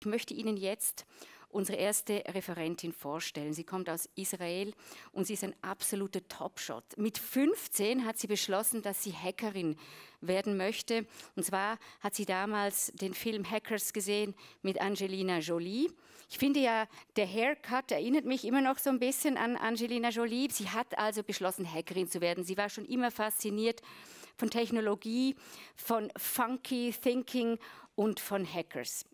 Ich möchte Ihnen jetzt unsere erste Referentin vorstellen. Sie kommt aus Israel und sie ist ein absoluter Topshot. Mit 15 hat sie beschlossen, dass sie Hackerin werden möchte. Und zwar hat sie damals den Film Hackers gesehen mit Angelina Jolie. Ich finde ja, der Haircut erinnert mich immer noch so ein bisschen an Angelina Jolie. Sie hat also beschlossen, Hackerin zu werden. Sie war schon immer fasziniert von Technologie, von funky Thinking und von Hackers.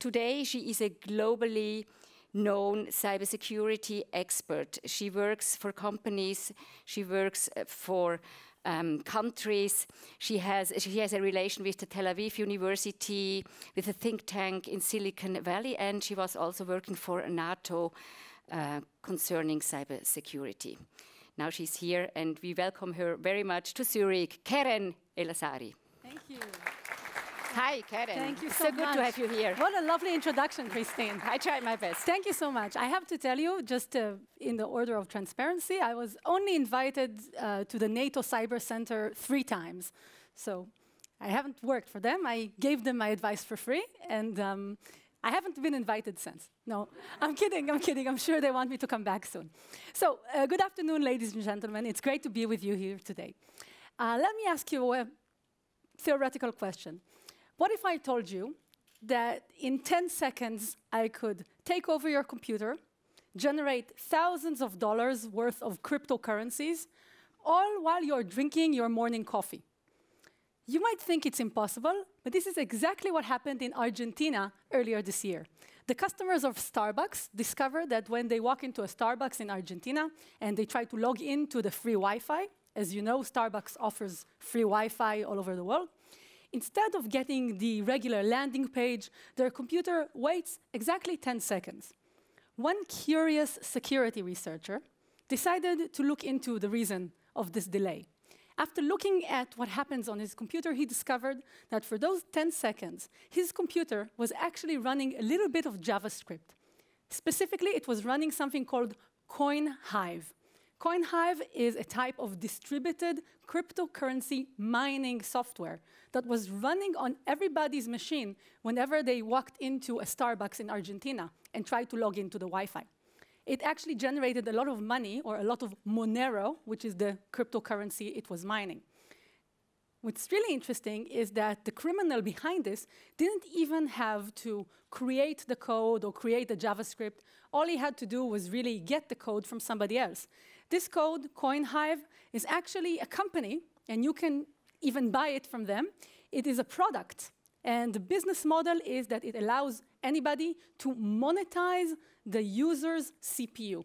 Today, she is a globally known cybersecurity expert. She works for companies, she works uh, for um, countries. She has, she has a relation with the Tel Aviv University, with a think tank in Silicon Valley, and she was also working for NATO uh, concerning cybersecurity. Now she's here, and we welcome her very much to Zurich. Keren Elazari. Thank you. Hi, Keren. Thank you so, so, so good much. to have you here. What a lovely introduction, Christine. I tried my best. Thank you so much. I have to tell you, just uh, in the order of transparency, I was only invited uh, to the NATO Cyber Center three times. So I haven't worked for them. I gave them my advice for free, and um, I haven't been invited since. No, I'm kidding, I'm kidding. I'm sure they want me to come back soon. So, uh, good afternoon, ladies and gentlemen. It's great to be with you here today. Uh, let me ask you a theoretical question. What if I told you that in 10 seconds I could take over your computer, generate thousands of dollars worth of cryptocurrencies, all while you're drinking your morning coffee? You might think it's impossible, but this is exactly what happened in Argentina earlier this year. The customers of Starbucks discovered that when they walk into a Starbucks in Argentina and they try to log into the free Wi Fi, as you know, Starbucks offers free Wi Fi all over the world, Instead of getting the regular landing page, their computer waits exactly 10 seconds. One curious security researcher decided to look into the reason of this delay. After looking at what happens on his computer, he discovered that for those 10 seconds, his computer was actually running a little bit of JavaScript. Specifically, it was running something called CoinHive. CoinHive is a type of distributed cryptocurrency mining software that was running on everybody's machine whenever they walked into a Starbucks in Argentina and tried to log into the Wi Fi. It actually generated a lot of money, or a lot of Monero, which is the cryptocurrency it was mining. What's really interesting is that the criminal behind this didn't even have to create the code or create the JavaScript. All he had to do was really get the code from somebody else. This code, CoinHive, is actually a company, and you can even buy it from them. It is a product, and the business model is that it allows anybody to monetize the user's CPU.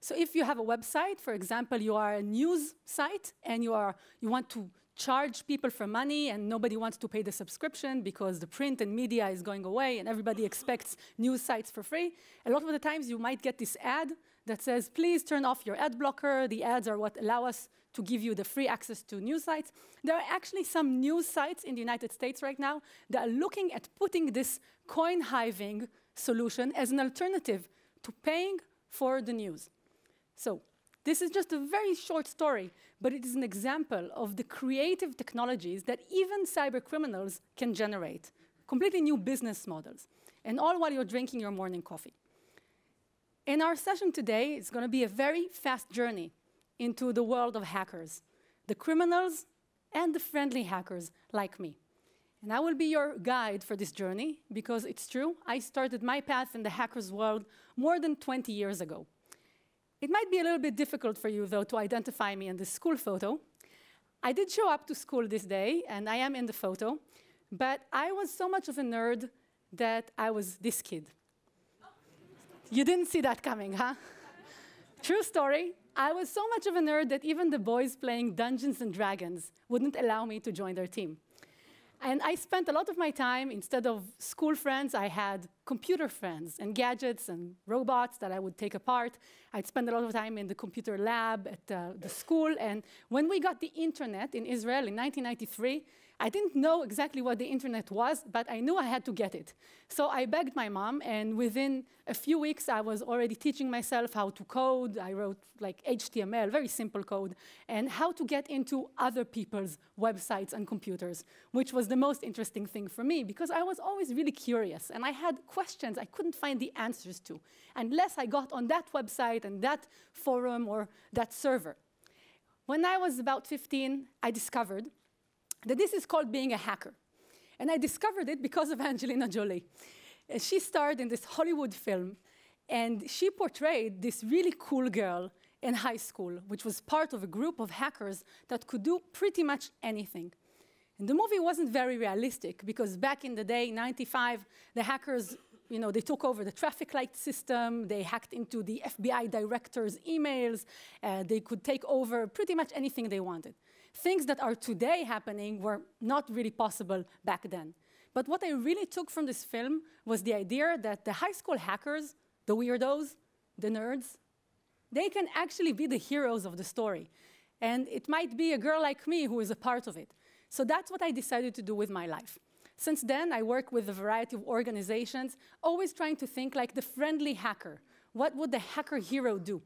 So if you have a website, for example, you are a news site and you, are, you want to charge people for money and nobody wants to pay the subscription because the print and media is going away and everybody expects news sites for free. A lot of the times you might get this ad that says, please turn off your ad blocker. The ads are what allow us to give you the free access to news sites. There are actually some news sites in the United States right now that are looking at putting this coin hiving solution as an alternative to paying for the news. So this is just a very short story, but it is an example of the creative technologies that even cyber criminals can generate, completely new business models, and all while you're drinking your morning coffee. In our session today, it's going to be a very fast journey into the world of hackers, the criminals and the friendly hackers like me. And I will be your guide for this journey because it's true, I started my path in the hackers world more than 20 years ago. It might be a little bit difficult for you, though, to identify me in this school photo. I did show up to school this day, and I am in the photo, but I was so much of a nerd that I was this kid. You didn't see that coming, huh? True story. I was so much of a nerd that even the boys playing Dungeons and Dragons wouldn't allow me to join their team. And I spent a lot of my time, instead of school friends, I had computer friends and gadgets and robots that I would take apart. I'd spend a lot of time in the computer lab at uh, the school. And when we got the internet in Israel in 1993, I didn't know exactly what the internet was, but I knew I had to get it. So I begged my mom, and within a few weeks, I was already teaching myself how to code. I wrote like HTML, very simple code, and how to get into other people's websites and computers, which was the most interesting thing for me because I was always really curious and I had questions I couldn't find the answers to unless I got on that website and that forum or that server. When I was about 15, I discovered that this is called being a hacker. And I discovered it because of Angelina Jolie. Uh, she starred in this Hollywood film, and she portrayed this really cool girl in high school, which was part of a group of hackers that could do pretty much anything. And the movie wasn't very realistic because back in the day, 95, the hackers, you know, they took over the traffic light system, they hacked into the FBI director's emails, uh, they could take over pretty much anything they wanted things that are today happening were not really possible back then. But what I really took from this film was the idea that the high school hackers, the weirdos, the nerds, they can actually be the heroes of the story. And it might be a girl like me who is a part of it. So that's what I decided to do with my life. Since then, I work with a variety of organizations, always trying to think like the friendly hacker. What would the hacker hero do?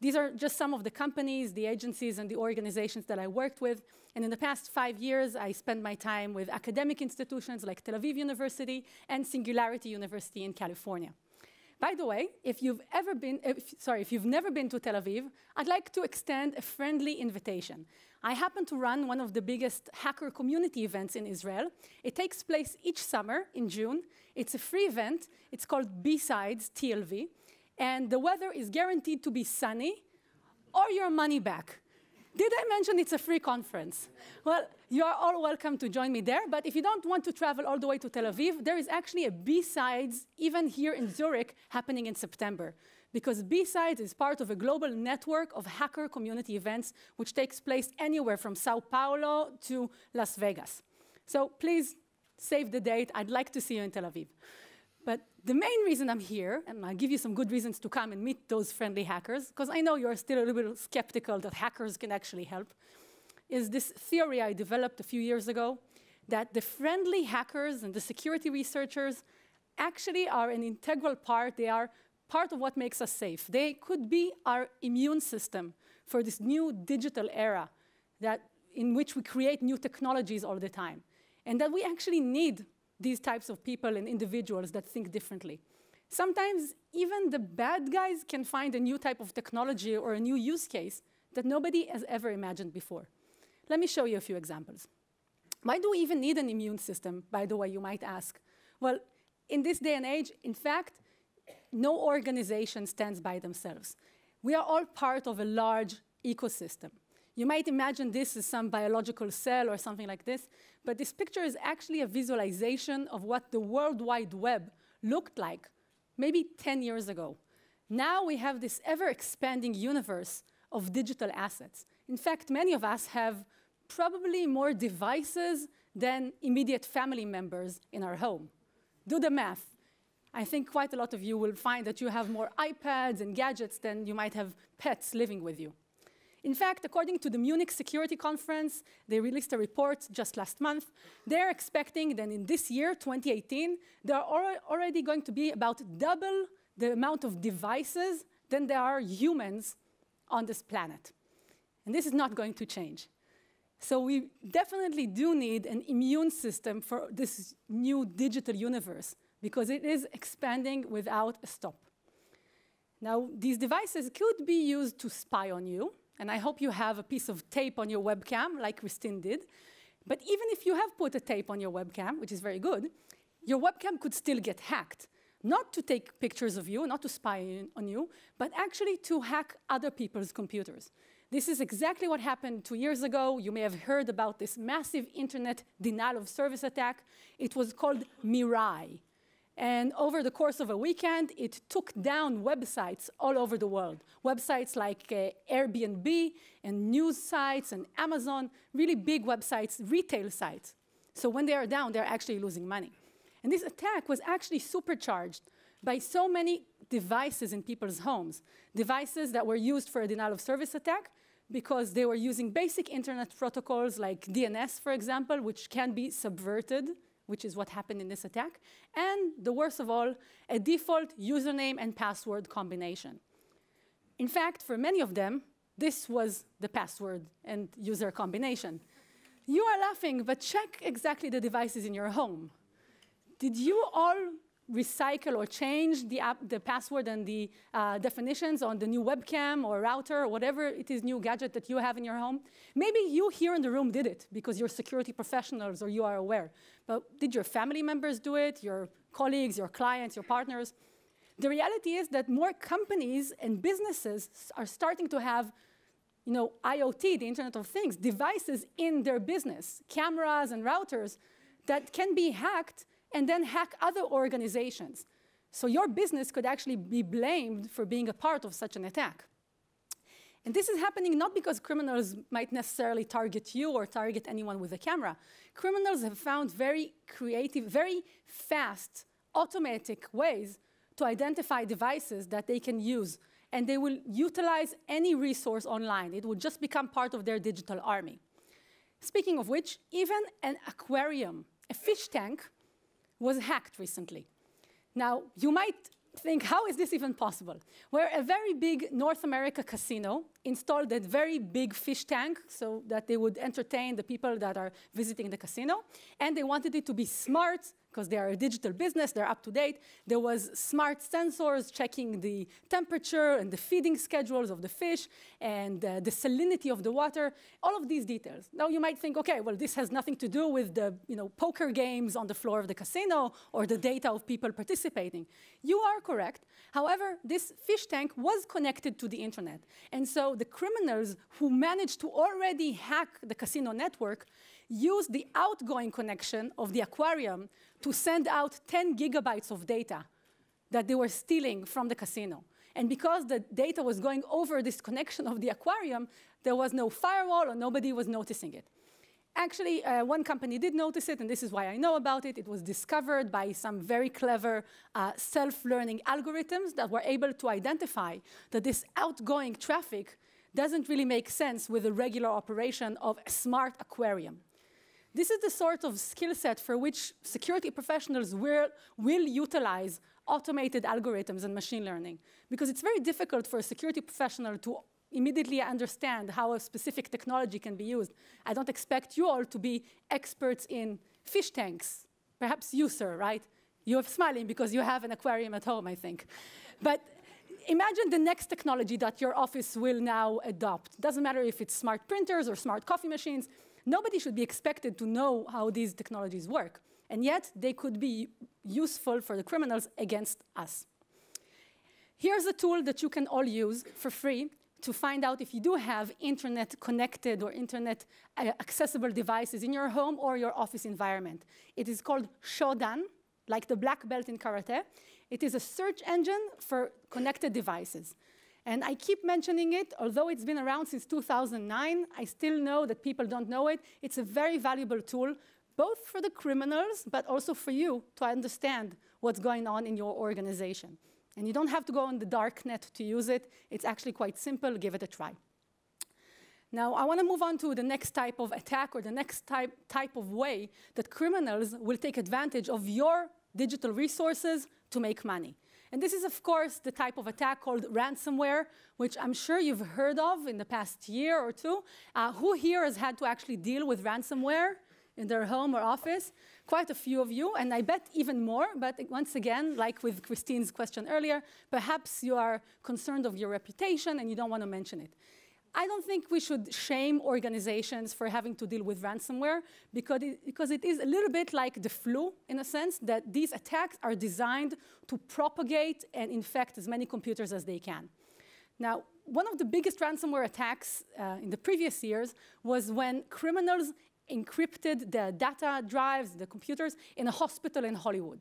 These are just some of the companies, the agencies, and the organizations that I worked with. And in the past five years, I spent my time with academic institutions like Tel Aviv University and Singularity University in California. By the way, if you've ever been, if, sorry, if you've never been to Tel Aviv, I'd like to extend a friendly invitation. I happen to run one of the biggest hacker community events in Israel. It takes place each summer in June. It's a free event. It's called B-Sides TLV and the weather is guaranteed to be sunny or your money back. Did I mention it's a free conference? Well, you are all welcome to join me there, but if you don't want to travel all the way to Tel Aviv, there is actually a B-Sides, even here in Zurich, happening in September. Because B-Sides is part of a global network of hacker community events, which takes place anywhere from Sao Paulo to Las Vegas. So please save the date. I'd like to see you in Tel Aviv. But the main reason I'm here, and I'll give you some good reasons to come and meet those friendly hackers, because I know you're still a little bit skeptical that hackers can actually help, is this theory I developed a few years ago that the friendly hackers and the security researchers actually are an integral part, they are part of what makes us safe. They could be our immune system for this new digital era that, in which we create new technologies all the time. And that we actually need these types of people and individuals that think differently. Sometimes even the bad guys can find a new type of technology or a new use case that nobody has ever imagined before. Let me show you a few examples. Why do we even need an immune system, by the way, you might ask? Well, in this day and age, in fact, no organization stands by themselves. We are all part of a large ecosystem. You might imagine this as some biological cell or something like this, but this picture is actually a visualization of what the World Wide Web looked like maybe 10 years ago. Now we have this ever expanding universe of digital assets. In fact, many of us have probably more devices than immediate family members in our home. Do the math. I think quite a lot of you will find that you have more iPads and gadgets than you might have pets living with you. In fact, according to the Munich Security Conference, they released a report just last month. They're expecting that in this year, 2018, there are already going to be about double the amount of devices than there are humans on this planet. And this is not going to change. So we definitely do need an immune system for this new digital universe because it is expanding without a stop. Now, these devices could be used to spy on you, and I hope you have a piece of tape on your webcam, like Christine did. But even if you have put a tape on your webcam, which is very good, your webcam could still get hacked. Not to take pictures of you, not to spy on you, but actually to hack other people's computers. This is exactly what happened two years ago. You may have heard about this massive internet denial of service attack. It was called Mirai. And over the course of a weekend, it took down websites all over the world. Websites like uh, Airbnb and news sites and Amazon, really big websites, retail sites. So when they are down, they're actually losing money. And this attack was actually supercharged by so many devices in people's homes, devices that were used for a denial of service attack, because they were using basic internet protocols like DNS, for example, which can be subverted, which is what happened in this attack. And the worst of all, a default username and password combination. In fact, for many of them, this was the password and user combination. You are laughing, but check exactly the devices in your home. Did you all recycle or change the, app, the password and the uh, definitions on the new webcam or router or whatever it is new gadget that you have in your home. Maybe you here in the room did it because you're security professionals or you are aware. But did your family members do it, your colleagues, your clients, your partners? The reality is that more companies and businesses are starting to have you know, IoT, the Internet of Things, devices in their business, cameras and routers that can be hacked and then hack other organizations. So your business could actually be blamed for being a part of such an attack. And this is happening not because criminals might necessarily target you or target anyone with a camera. Criminals have found very creative, very fast, automatic ways to identify devices that they can use. And they will utilize any resource online. It will just become part of their digital army. Speaking of which, even an aquarium, a fish tank, was hacked recently. Now, you might think, how is this even possible? Where a very big North America casino installed a very big fish tank so that they would entertain the people that are visiting the casino, and they wanted it to be smart, because they are a digital business, they're up to date. There was smart sensors checking the temperature and the feeding schedules of the fish and uh, the salinity of the water, all of these details. Now you might think, okay, well, this has nothing to do with the you know, poker games on the floor of the casino or the data of people participating. You are correct. However, this fish tank was connected to the internet. And so the criminals who managed to already hack the casino network used the outgoing connection of the aquarium to send out 10 gigabytes of data that they were stealing from the casino. And because the data was going over this connection of the aquarium, there was no firewall or nobody was noticing it. Actually, uh, one company did notice it, and this is why I know about it. It was discovered by some very clever uh, self-learning algorithms that were able to identify that this outgoing traffic doesn't really make sense with the regular operation of a smart aquarium. This is the sort of skill set for which security professionals will, will utilize automated algorithms and machine learning, because it's very difficult for a security professional to immediately understand how a specific technology can be used. I don't expect you all to be experts in fish tanks. Perhaps you, sir, right? You're smiling because you have an aquarium at home, I think. But imagine the next technology that your office will now adopt. Doesn't matter if it's smart printers or smart coffee machines. Nobody should be expected to know how these technologies work, and yet they could be useful for the criminals against us. Here's a tool that you can all use for free to find out if you do have internet connected or internet uh, accessible devices in your home or your office environment. It is called Shodan, like the black belt in karate. It is a search engine for connected devices. And I keep mentioning it, although it's been around since 2009, I still know that people don't know it. It's a very valuable tool, both for the criminals, but also for you to understand what's going on in your organization. And you don't have to go on the dark net to use it. It's actually quite simple. Give it a try. Now, I want to move on to the next type of attack or the next type, type of way that criminals will take advantage of your digital resources to make money. And this is, of course, the type of attack called ransomware, which I'm sure you've heard of in the past year or two. Uh, who here has had to actually deal with ransomware in their home or office? Quite a few of you, and I bet even more. But once again, like with Christine's question earlier, perhaps you are concerned of your reputation and you don't want to mention it. I don't think we should shame organizations for having to deal with ransomware because it, because it is a little bit like the flu in a sense that these attacks are designed to propagate and infect as many computers as they can. Now, one of the biggest ransomware attacks uh, in the previous years was when criminals encrypted the data drives, the computers, in a hospital in Hollywood.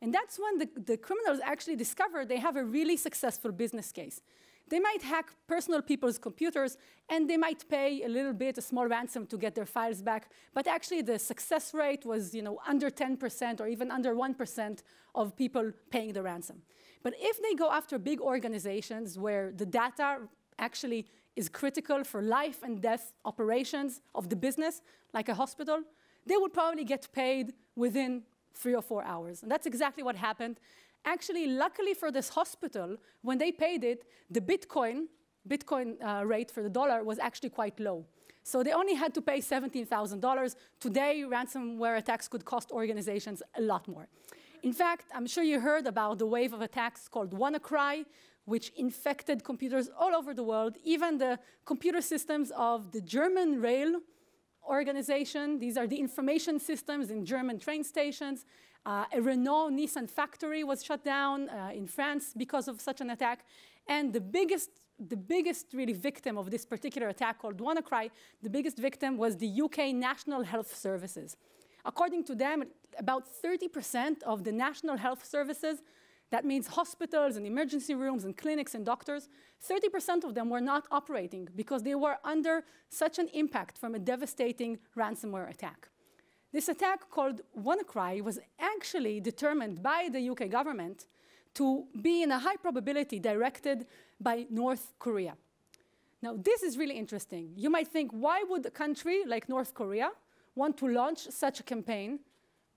And that's when the, the criminals actually discovered they have a really successful business case. They might hack personal people's computers and they might pay a little bit, a small ransom to get their files back. But actually, the success rate was you know, under 10% or even under 1% of people paying the ransom. But if they go after big organizations where the data actually is critical for life and death operations of the business, like a hospital, they would probably get paid within three or four hours. And that's exactly what happened. Actually, luckily for this hospital, when they paid it, the Bitcoin, Bitcoin uh, rate for the dollar was actually quite low. So they only had to pay $17,000. Today, ransomware attacks could cost organizations a lot more. In fact, I'm sure you heard about the wave of attacks called WannaCry, which infected computers all over the world, even the computer systems of the German rail organization. These are the information systems in German train stations. Uh, a Renault Nissan factory was shut down uh, in France because of such an attack. And the biggest, the biggest really victim of this particular attack called WannaCry, the biggest victim was the UK National Health Services. According to them, about 30% of the national health services that means hospitals and emergency rooms and clinics and doctors, 30% of them were not operating because they were under such an impact from a devastating ransomware attack. This attack called WannaCry was actually determined by the UK government to be in a high probability directed by North Korea. Now, this is really interesting. You might think, why would a country like North Korea want to launch such a campaign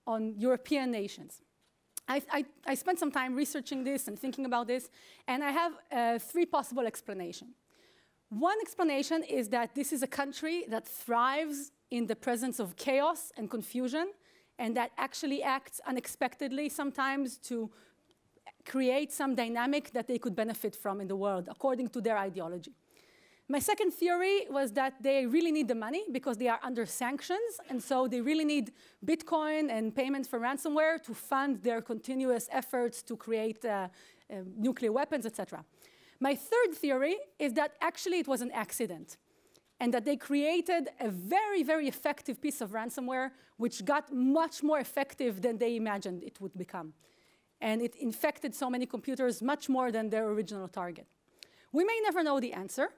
on European nations? I, I, I, spent some time researching this and thinking about this, and I have uh, three possible explanations. One explanation is that this is a country that thrives in the presence of chaos and confusion, and that actually acts unexpectedly sometimes to create some dynamic that they could benefit from in the world, according to their ideology. My second theory was that they really need the money because they are under sanctions, and so they really need Bitcoin and payments for ransomware to fund their continuous efforts to create uh, uh, nuclear weapons, etc. My third theory is that actually it was an accident and that they created a very, very effective piece of ransomware which got much more effective than they imagined it would become. And it infected so many computers much more than their original target. We may never know the answer,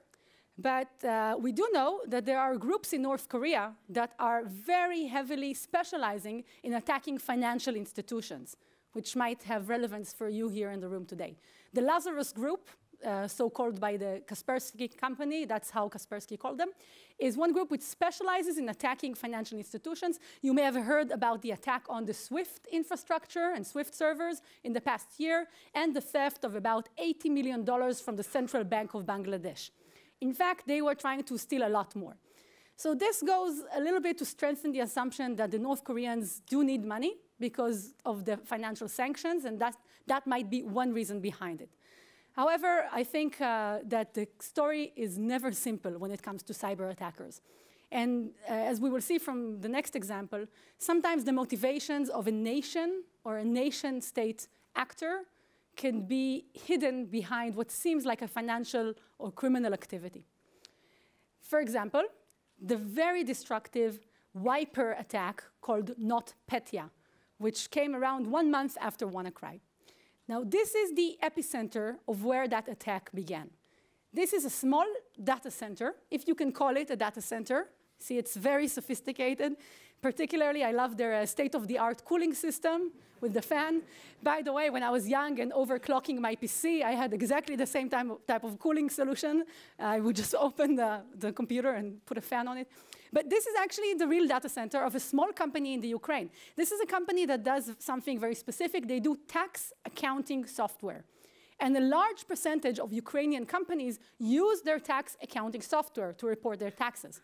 but uh, we do know that there are groups in North Korea that are very heavily specializing in attacking financial institutions, which might have relevance for you here in the room today. The Lazarus Group, uh, so called by the Kaspersky company, that's how Kaspersky called them, is one group which specializes in attacking financial institutions. You may have heard about the attack on the SWIFT infrastructure and SWIFT servers in the past year, and the theft of about $80 million from the Central Bank of Bangladesh. In fact, they were trying to steal a lot more. So this goes a little bit to strengthen the assumption that the North Koreans do need money because of the financial sanctions, and that, that might be one reason behind it. However, I think uh, that the story is never simple when it comes to cyber attackers. And uh, as we will see from the next example, sometimes the motivations of a nation or a nation state actor can be hidden behind what seems like a financial or criminal activity. For example, the very destructive wiper attack called NotPetya, which came around one month after WannaCry. Now, this is the epicenter of where that attack began. This is a small data center, if you can call it a data center. See, it's very sophisticated. Particularly, I love their uh, state-of-the-art cooling system with the fan. By the way, when I was young and overclocking my PC, I had exactly the same type of cooling solution. I would just open the, the computer and put a fan on it. But this is actually the real data center of a small company in the Ukraine. This is a company that does something very specific. They do tax accounting software. And a large percentage of Ukrainian companies use their tax accounting software to report their taxes.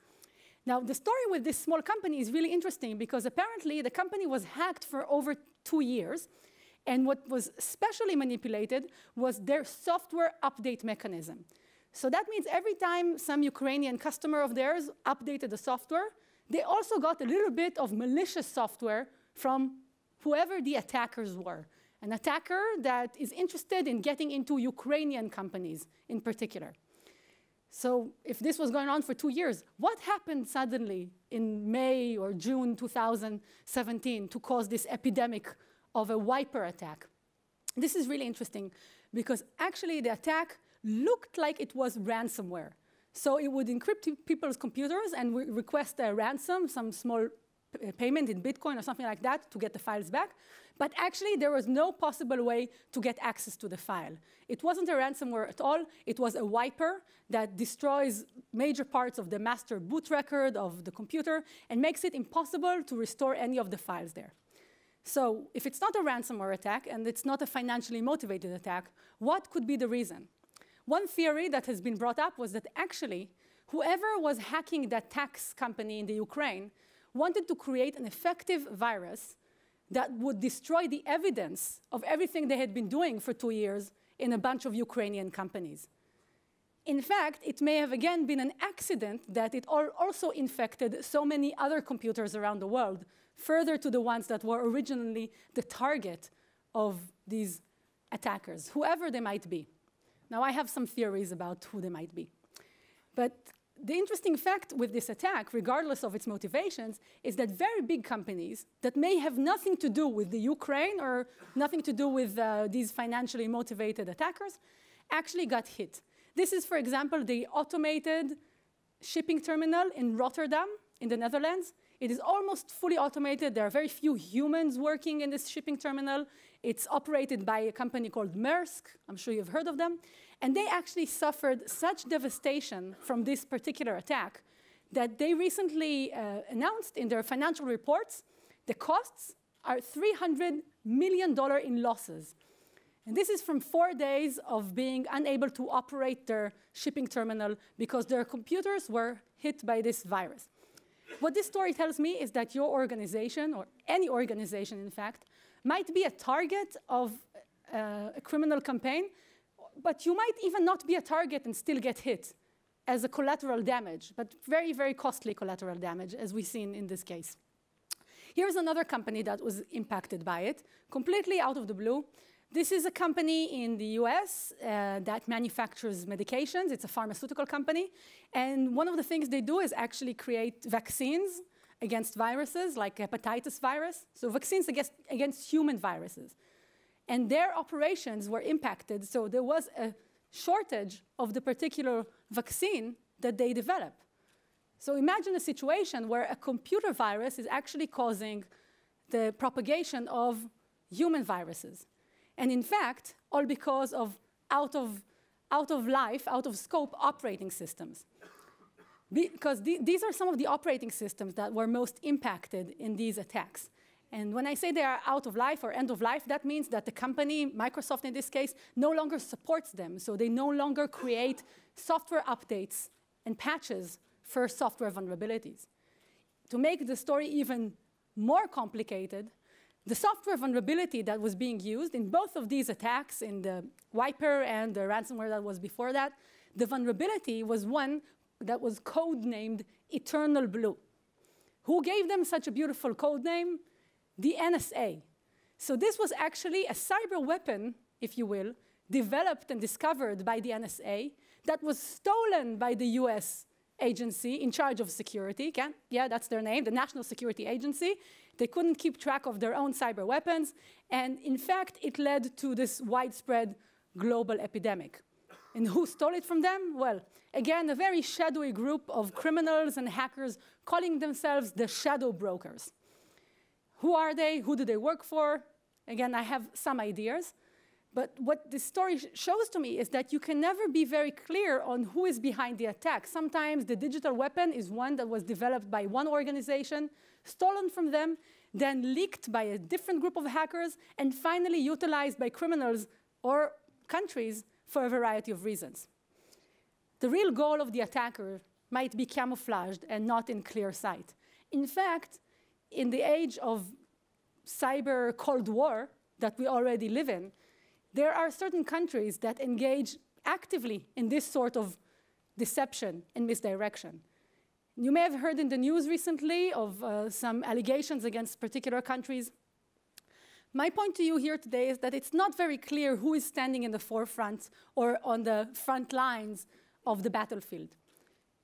Now, the story with this small company is really interesting because apparently the company was hacked for over two years. And what was specially manipulated was their software update mechanism. So that means every time some Ukrainian customer of theirs updated the software, they also got a little bit of malicious software from whoever the attackers were. An attacker that is interested in getting into Ukrainian companies in particular. So if this was going on for two years, what happened suddenly in May or June 2017 to cause this epidemic of a wiper attack? This is really interesting because actually the attack looked like it was ransomware. So it would encrypt people's computers and request a ransom, some small Uh, payment in Bitcoin or something like that to get the files back. But actually, there was no possible way to get access to the file. It wasn't a ransomware at all. It was a wiper that destroys major parts of the master boot record of the computer and makes it impossible to restore any of the files there. So if it's not a ransomware attack and it's not a financially motivated attack, what could be the reason? One theory that has been brought up was that actually whoever was hacking that tax company in the Ukraine wanted to create an effective virus that would destroy the evidence of everything they had been doing for two years in a bunch of Ukrainian companies. In fact, it may have again been an accident that it also infected so many other computers around the world, further to the ones that were originally the target of these attackers, whoever they might be. Now, I have some theories about who they might be. But the interesting fact with this attack, regardless of its motivations, is that very big companies that may have nothing to do with the Ukraine or nothing to do with uh, these financially motivated attackers actually got hit. This is, for example, the automated shipping terminal in Rotterdam in the Netherlands. It is almost fully automated. There are very few humans working in this shipping terminal. It's operated by a company called Maersk. I'm sure you've heard of them. And they actually suffered such devastation from this particular attack that they recently uh, announced in their financial reports the costs are $300 million in losses. And this is from four days of being unable to operate their shipping terminal because their computers were hit by this virus. What this story tells me is that your organization, or any organization in fact, might be a target of uh, a criminal campaign but you might even not be a target and still get hit as a collateral damage, but very, very costly collateral damage, as we've seen in this case. Here's another company that was impacted by it, completely out of the blue. This is a company in the US uh, that manufactures medications. It's a pharmaceutical company. And one of the things they do is actually create vaccines against viruses like hepatitis virus. So, vaccines against, against human viruses and their operations were impacted. So there was a shortage of the particular vaccine that they developed. So imagine a situation where a computer virus is actually causing the propagation of human viruses. And in fact, all because of out of, out of life, out of scope operating systems. Because th these are some of the operating systems that were most impacted in these attacks. And when I say they are out of life or end of life, that means that the company, Microsoft in this case, no longer supports them. So they no longer create software updates and patches for software vulnerabilities. To make the story even more complicated, the software vulnerability that was being used in both of these attacks, in the wiper and the ransomware that was before that, the vulnerability was one that was codenamed Eternal Blue. Who gave them such a beautiful code name? the NSA. So this was actually a cyber weapon, if you will, developed and discovered by the NSA that was stolen by the US agency in charge of security. Can, yeah, that's their name, the National Security Agency. They couldn't keep track of their own cyber weapons. And in fact, it led to this widespread global epidemic. And who stole it from them? Well, again, a very shadowy group of criminals and hackers calling themselves the shadow brokers. Who are they? Who do they work for? Again, I have some ideas. But what this story sh shows to me is that you can never be very clear on who is behind the attack. Sometimes the digital weapon is one that was developed by one organization, stolen from them, then leaked by a different group of hackers, and finally utilized by criminals or countries for a variety of reasons. The real goal of the attacker might be camouflaged and not in clear sight. In fact, in the age of cyber Cold War that we already live in, there are certain countries that engage actively in this sort of deception and misdirection. You may have heard in the news recently of uh, some allegations against particular countries. My point to you here today is that it's not very clear who is standing in the forefront or on the front lines of the battlefield.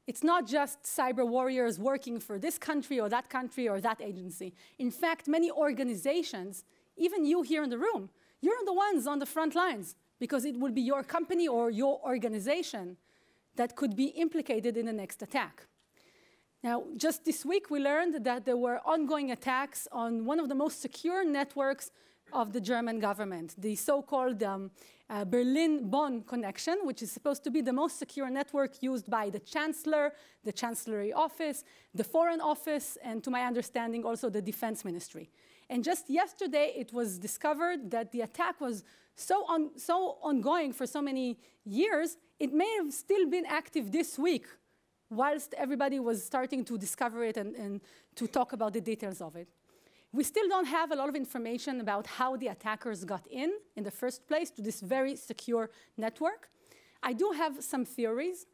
It's not just cyber warriors working for this country or that country or that agency. In fact, many organizations, even you here in the room, you're the ones on the front lines because it will be your company or your organization that could be implicated in the next attack. Now, just this week, we learned that there were ongoing attacks on one of the most secure networks of the German government, the so-called um, uh, Berlin-Bonn connection, which is supposed to be the most secure network used by the chancellor, the chancellery office, the foreign office, and to my understanding, also the defense ministry. And just yesterday, it was discovered that the attack was so, on, so ongoing for so many years, it may have still been active this week, whilst everybody was starting to discover it and, and to talk about the details of it. We still don't have a lot of information about how the attackers got in in the first place to this very secure network. I do have some theories,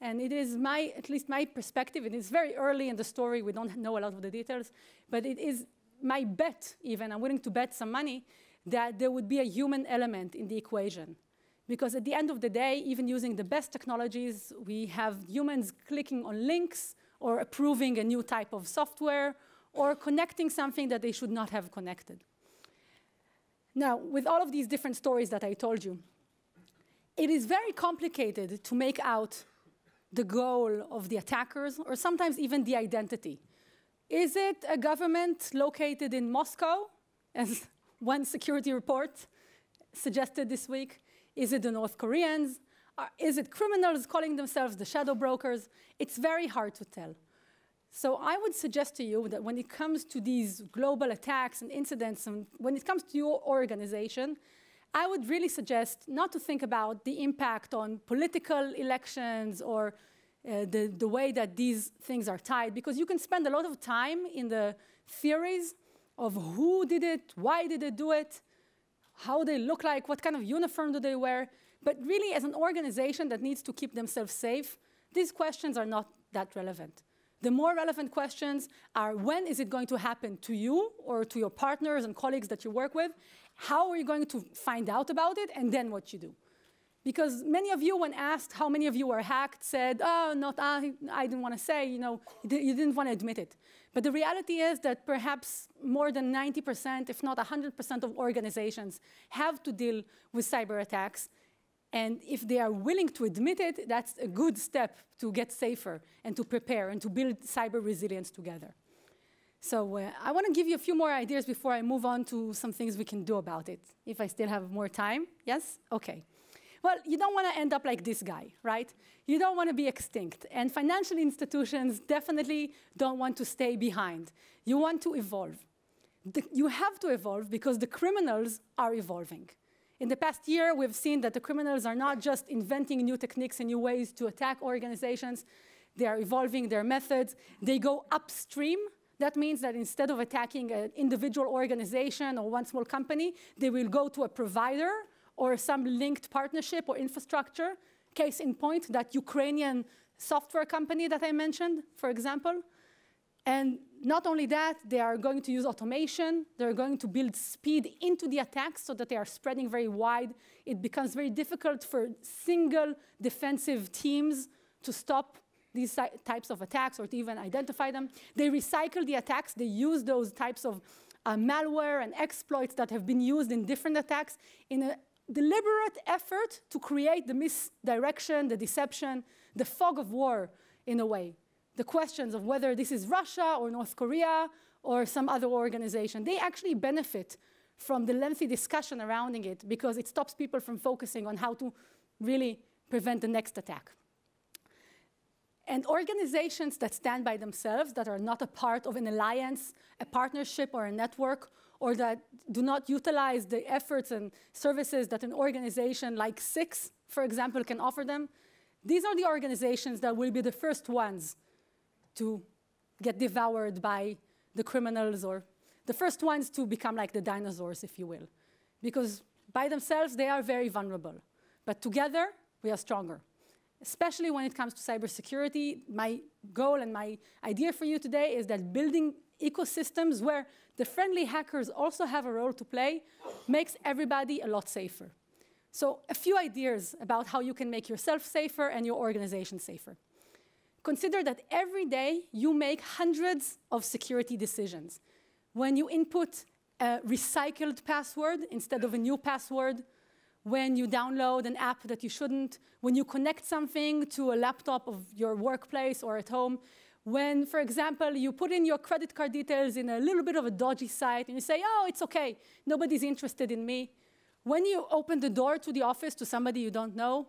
and it is my, at least my perspective, it is very early in the story, we don't know a lot of the details, but it is my bet even, I'm willing to bet some money, that there would be a human element in the equation. Because at the end of the day, even using the best technologies, we have humans clicking on links or approving a new type of software or connecting something that they should not have connected. Now, with all of these different stories that I told you, it is very complicated to make out the goal of the attackers or sometimes even the identity. Is it a government located in Moscow, as one security report suggested this week? Is it the North Koreans? Is it criminals calling themselves the shadow brokers? It's very hard to tell. So I would suggest to you that when it comes to these global attacks and incidents, and when it comes to your organization, I would really suggest not to think about the impact on political elections or uh, the, the way that these things are tied, because you can spend a lot of time in the theories of who did it, why did they do it, how they look like, what kind of uniform do they wear. But really, as an organization that needs to keep themselves safe, these questions are not that relevant. The more relevant questions are when is it going to happen to you or to your partners and colleagues that you work with? How are you going to find out about it? And then what you do. Because many of you, when asked how many of you were hacked, said, oh, not I, I didn't want to say, you know, you didn't want to admit it. But the reality is that perhaps more than 90%, if not 100% of organizations have to deal with cyber attacks and if they are willing to admit it, that's a good step to get safer and to prepare and to build cyber resilience together. So uh, I want to give you a few more ideas before I move on to some things we can do about it, if I still have more time. Yes? Okay. Well, you don't want to end up like this guy, right? You don't want to be extinct. And financial institutions definitely don't want to stay behind. You want to evolve. The, you have to evolve because the criminals are evolving. In the past year, we've seen that the criminals are not just inventing new techniques and new ways to attack organizations, they are evolving their methods. They go upstream. That means that instead of attacking an individual organization or one small company, they will go to a provider or some linked partnership or infrastructure. Case in point, that Ukrainian software company that I mentioned, for example. And not only that, they are going to use automation. They're going to build speed into the attacks so that they are spreading very wide. It becomes very difficult for single defensive teams to stop these types of attacks or to even identify them. They recycle the attacks. They use those types of uh, malware and exploits that have been used in different attacks in a deliberate effort to create the misdirection, the deception, the fog of war in a way the questions of whether this is Russia or North Korea or some other organization. They actually benefit from the lengthy discussion around it because it stops people from focusing on how to really prevent the next attack. And organizations that stand by themselves, that are not a part of an alliance, a partnership, or a network, or that do not utilize the efforts and services that an organization like SIX, for example, can offer them, these are the organizations that will be the first ones to get devoured by the criminals or the first ones to become like the dinosaurs, if you will. Because by themselves, they are very vulnerable. But together, we are stronger. Especially when it comes to cybersecurity, my goal and my idea for you today is that building ecosystems where the friendly hackers also have a role to play makes everybody a lot safer. So a few ideas about how you can make yourself safer and your organization safer. Consider that every day you make hundreds of security decisions. When you input a recycled password instead of a new password, when you download an app that you shouldn't, when you connect something to a laptop of your workplace or at home, When, for example, you put in your credit card details in a little bit of a dodgy site and you say, oh, it's okay, nobody's interested in me. When you open the door to the office to somebody you don't know,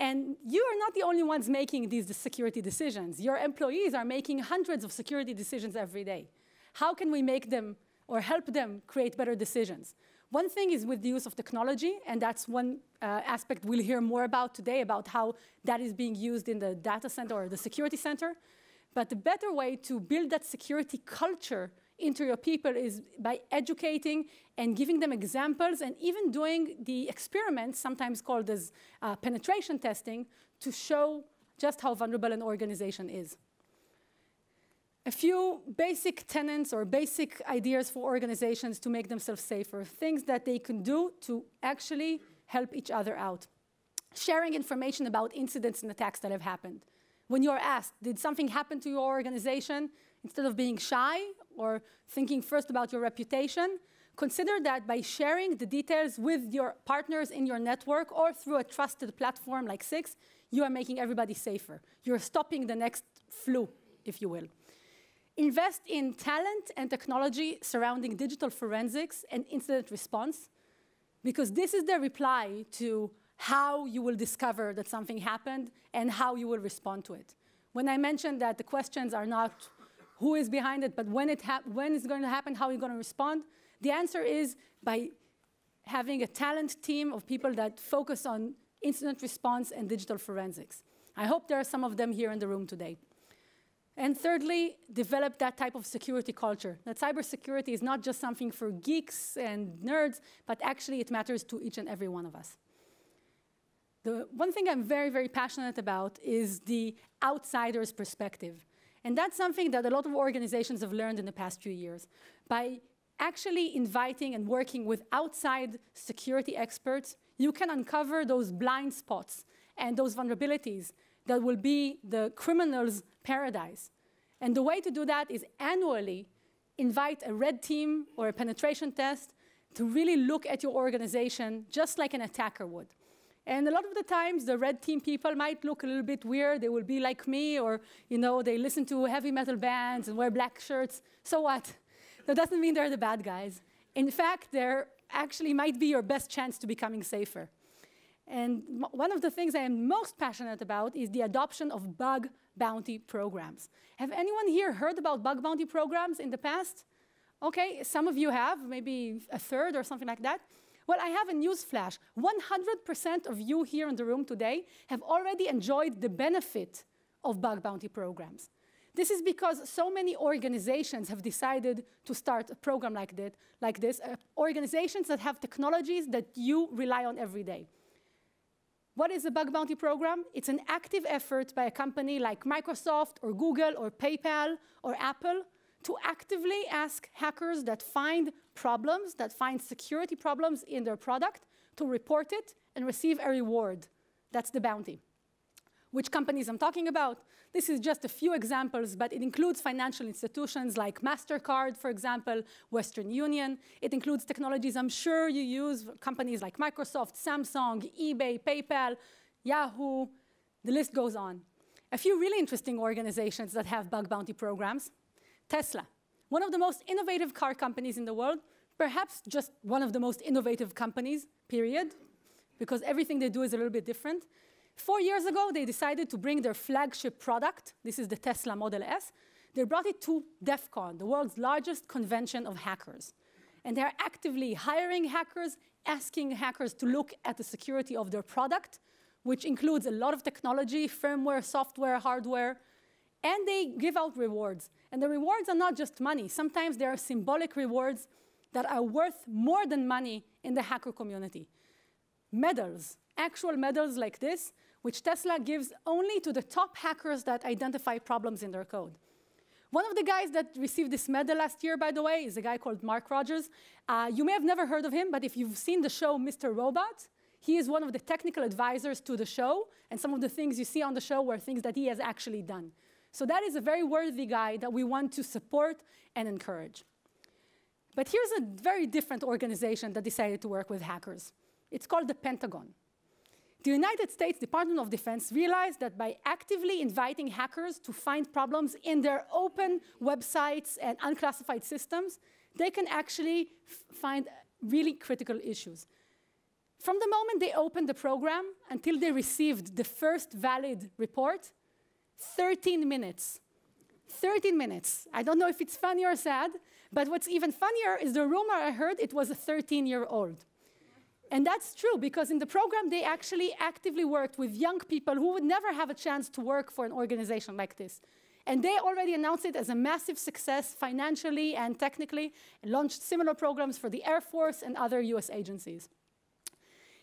and you are not the only ones making these security decisions. Your employees are making hundreds of security decisions every day. How can we make them or help them create better decisions? One thing is with the use of technology, and that's one uh, aspect we'll hear more about today about how that is being used in the data center or the security center. But the better way to build that security culture into your people is by educating and giving them examples and even doing the experiments, sometimes called as uh, penetration testing, to show just how vulnerable an organization is. A few basic tenets or basic ideas for organizations to make themselves safer, things that they can do to actually help each other out. Sharing information about incidents and attacks that have happened when you're asked, did something happen to your organization, instead of being shy or thinking first about your reputation, consider that by sharing the details with your partners in your network or through a trusted platform like SIX, you are making everybody safer. You're stopping the next flu, if you will. Invest in talent and technology surrounding digital forensics and incident response, because this is the reply to how you will discover that something happened and how you will respond to it. When I mentioned that the questions are not who is behind it, but when, it when it's going to happen, how are you going to respond, the answer is by having a talent team of people that focus on incident response and digital forensics. I hope there are some of them here in the room today. And thirdly, develop that type of security culture. That cybersecurity is not just something for geeks and nerds, but actually it matters to each and every one of us. The one thing I'm very, very passionate about is the outsider's perspective. And that's something that a lot of organizations have learned in the past few years. By actually inviting and working with outside security experts, you can uncover those blind spots and those vulnerabilities that will be the criminal's paradise. And the way to do that is annually invite a red team or a penetration test to really look at your organization just like an attacker would. And a lot of the times, the red team people might look a little bit weird. They will be like me, or you know, they listen to heavy metal bands and wear black shirts. So what? That doesn't mean they're the bad guys. In fact, they actually might be your best chance to becoming safer. And one of the things I am most passionate about is the adoption of bug bounty programs. Have anyone here heard about bug bounty programs in the past? Okay, some of you have, maybe a third or something like that. Well, I have a news flash. 100% of you here in the room today have already enjoyed the benefit of bug bounty programs. This is because so many organizations have decided to start a program like, that, like this, uh, organizations that have technologies that you rely on every day. What is a bug bounty program? It's an active effort by a company like Microsoft or Google or PayPal or Apple to actively ask hackers that find problems, that find security problems in their product, to report it and receive a reward. That's the bounty. Which companies I'm talking about? This is just a few examples, but it includes financial institutions like MasterCard, for example, Western Union. It includes technologies I'm sure you use, companies like Microsoft, Samsung, eBay, PayPal, Yahoo, the list goes on. A few really interesting organizations that have bug bounty programs. Tesla, one of the most innovative car companies in the world, perhaps just one of the most innovative companies, period, because everything they do is a little bit different. Four years ago, they decided to bring their flagship product, this is the Tesla Model S, they brought it to DEF CON, the world's largest convention of hackers. And they're actively hiring hackers, asking hackers to look at the security of their product, which includes a lot of technology, firmware, software, hardware, and they give out rewards. And the rewards are not just money. Sometimes there are symbolic rewards that are worth more than money in the hacker community. Medals, actual medals like this, which Tesla gives only to the top hackers that identify problems in their code. One of the guys that received this medal last year, by the way, is a guy called Marc Rogers. Uh, you may have never heard of him, but if you've seen the show Mr. Robot, he is one of the technical advisors to the show, and some of the things you see on the show were things that he has actually done. So that is a very worthy guy that we want to support and encourage. But here's a very different organization that decided to work with hackers. It's called the Pentagon. The United States Department of Defense realized that by actively inviting hackers to find problems in their open websites and unclassified systems, they can actually find really critical issues. From the moment they opened the program until they received the first valid report, 13 minutes. 13 minutes. I don't know if it's funny or sad, but what's even funnier is the rumor I heard it was a 13 year old. And that's true because in the program, they actually actively worked with young people who would never have a chance to work for an organization like this. And they already announced it as a massive success financially and technically, and launched similar programs for the Air Force and other US agencies.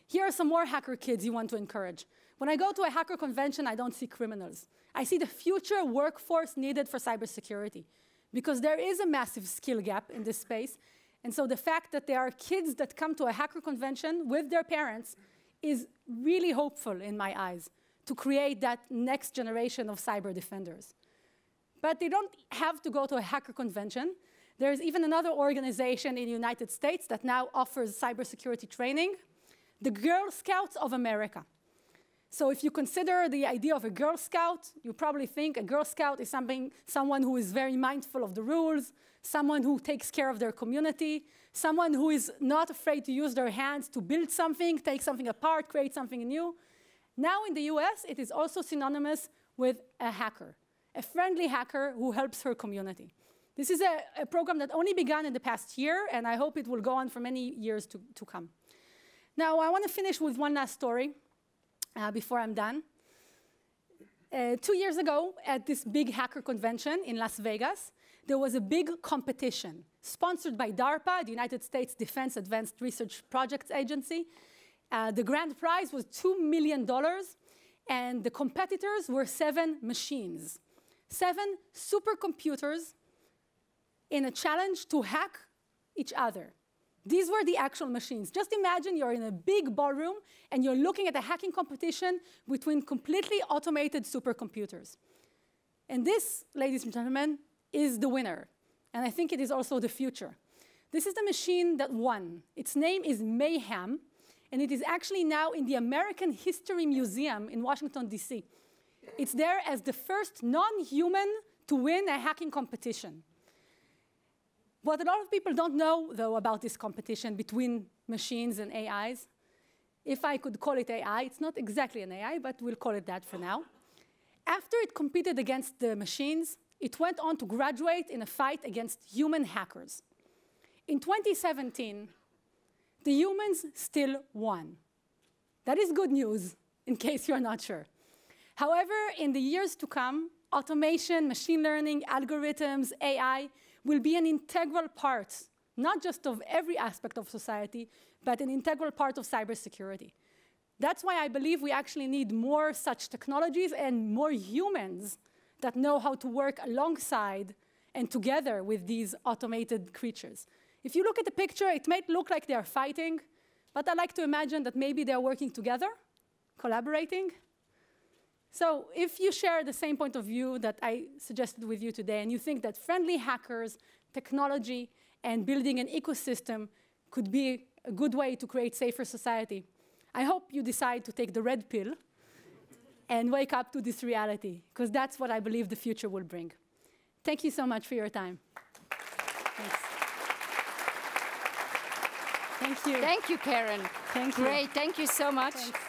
Here are some more hacker kids you want to encourage. When I go to a hacker convention, I don't see criminals. I see the future workforce needed for cybersecurity because there is a massive skill gap in this space. And so the fact that there are kids that come to a hacker convention with their parents is really hopeful in my eyes to create that next generation of cyber defenders. But they don't have to go to a hacker convention. There's even another organization in the United States that now offers cybersecurity training, the Girl Scouts of America. So if you consider the idea of a Girl Scout, you probably think a Girl Scout is something, someone who is very mindful of the rules, someone who takes care of their community, someone who is not afraid to use their hands to build something, take something apart, create something new. Now in the US, it is also synonymous with a hacker, a friendly hacker who helps her community. This is a, a program that only began in the past year, and I hope it will go on for many years to, to come. Now, I want to finish with one last story uh, before I'm done. Uh, two years ago, at this big hacker convention in Las Vegas, there was a big competition sponsored by DARPA, the United States Defense Advanced Research Projects Agency. Uh, the grand prize was $2 million, and the competitors were seven machines, seven supercomputers in a challenge to hack each other. These were the actual machines. Just imagine you're in a big ballroom and you're looking at a hacking competition between completely automated supercomputers. And this, ladies and gentlemen, is the winner. And I think it is also the future. This is the machine that won. Its name is Mayhem, and it is actually now in the American History Museum in Washington, D.C. It's there as the first non human to win a hacking competition. What a lot of people don't know, though, about this competition between machines and AIs, if I could call it AI, it's not exactly an AI, but we'll call it that for now. After it competed against the machines, it went on to graduate in a fight against human hackers. In 2017, the humans still won. That is good news, in case you're not sure. However, in the years to come, automation, machine learning, algorithms, AI will be an integral part, not just of every aspect of society, but an integral part of cybersecurity. That's why I believe we actually need more such technologies and more humans that know how to work alongside and together with these automated creatures. If you look at the picture, it might look like they're fighting, but I like to imagine that maybe they're working together, collaborating. So if you share the same point of view that I suggested with you today, and you think that friendly hackers, technology, and building an ecosystem could be a good way to create safer society, I hope you decide to take the red pill and wake up to this reality, because that's what I believe the future will bring. Thank you so much for your time. Thanks. Thank you. Thank you, Keren. Thank you. Great. Thank you so much. Thanks.